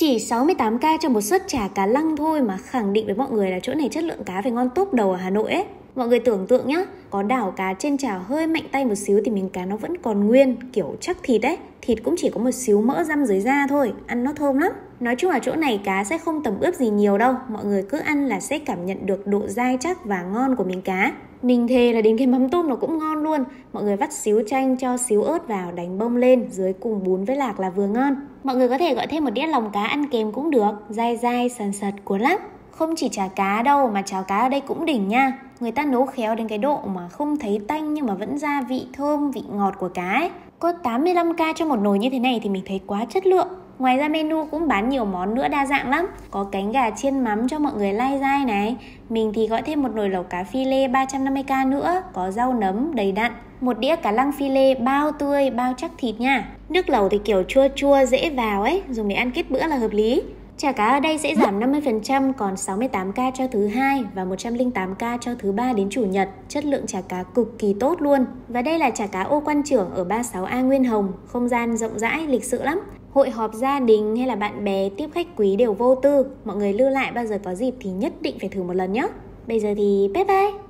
Chỉ 68k cho một suất chả cá lăng thôi mà khẳng định với mọi người là chỗ này chất lượng cá phải ngon top đầu ở Hà Nội ấy. Mọi người tưởng tượng nhá, có đảo cá trên chảo hơi mạnh tay một xíu thì miếng cá nó vẫn còn nguyên, kiểu chắc thịt đấy, Thịt cũng chỉ có một xíu mỡ răm dưới da thôi, ăn nó thơm lắm. Nói chung là chỗ này cá sẽ không tẩm ướp gì nhiều đâu, mọi người cứ ăn là sẽ cảm nhận được độ dai chắc và ngon của miếng cá. Mình thề là đến cái mắm tôm nó cũng ngon luôn. Mọi người vắt xíu chanh cho xíu ớt vào đánh bông lên Dưới cùng bún với lạc là vừa ngon. Mọi người có thể gọi thêm một đĩa lòng cá ăn kèm cũng được. Dai dai sần sật cuốn lắm. Không chỉ chả cá đâu mà cháo cá ở đây cũng đỉnh nha. Người ta nấu khéo đến cái độ mà không thấy tanh nhưng mà vẫn ra vị thơm, vị ngọt của cá ấy. Có 85k cho một nồi như thế này thì mình thấy quá chất lượng. Ngoài ra menu cũng bán nhiều món nữa đa dạng lắm. Có cánh gà chiên mắm cho mọi người lai dai này. Mình thì gọi thêm một nồi lẩu cá phi lê 350k nữa. Có rau nấm đầy đặn. Một đĩa cá lăng phi lê bao tươi, bao chắc thịt nha. Nước lẩu thì kiểu chua chua dễ vào ấy. Dùng để ăn kết bữa là hợp lý. Chả cá ở đây sẽ giảm 50% còn 68k cho thứ hai và 108k cho thứ ba đến chủ nhật. Chất lượng chả cá cực kỳ tốt luôn. Và đây là chả cá ô quan trưởng ở 36A Nguyên Hồng, không gian rộng rãi, lịch sự lắm. Hội họp gia đình hay là bạn bè tiếp khách quý đều vô tư. Mọi người lưu lại bao giờ có dịp thì nhất định phải thử một lần nhé. Bây giờ thì bye bye!